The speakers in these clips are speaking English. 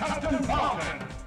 Captain Falcon!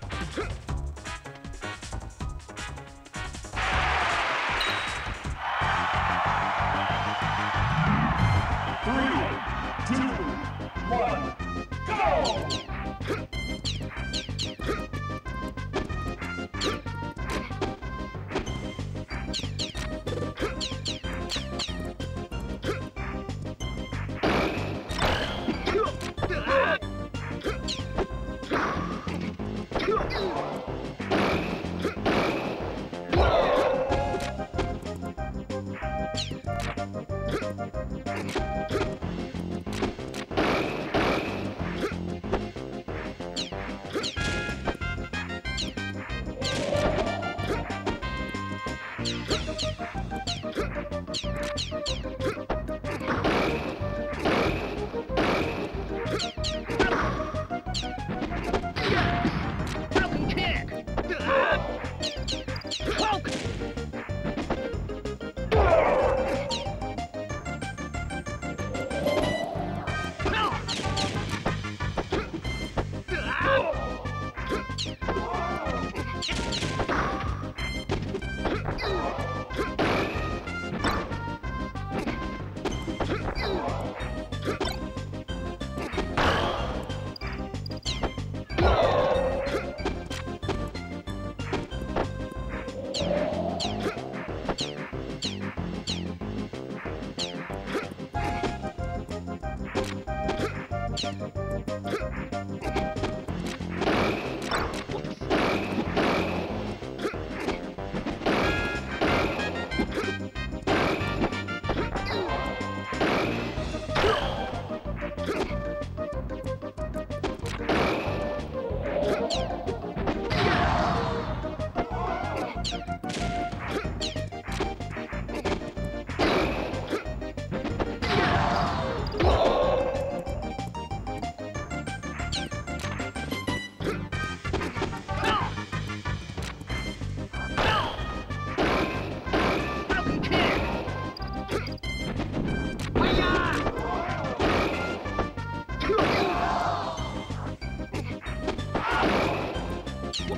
This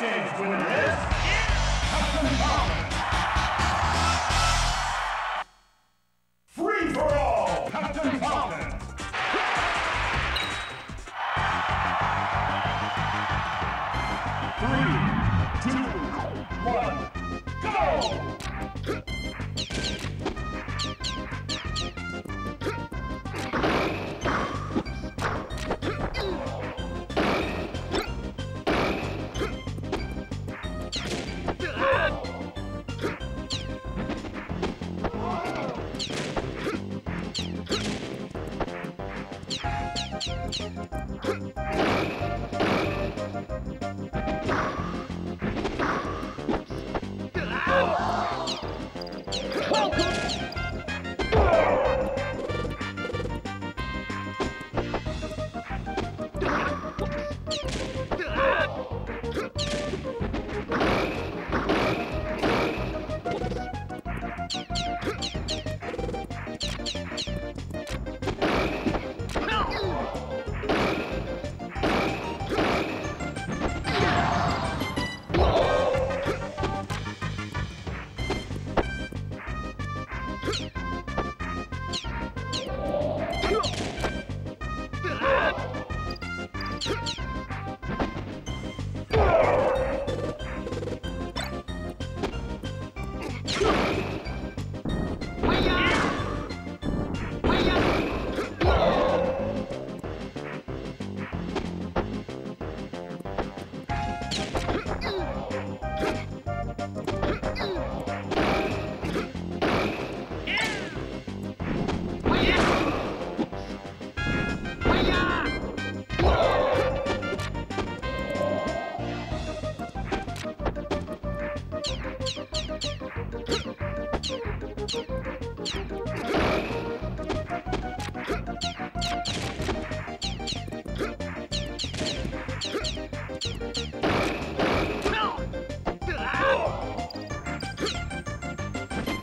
game's winner is... Captain Falcon! Welcome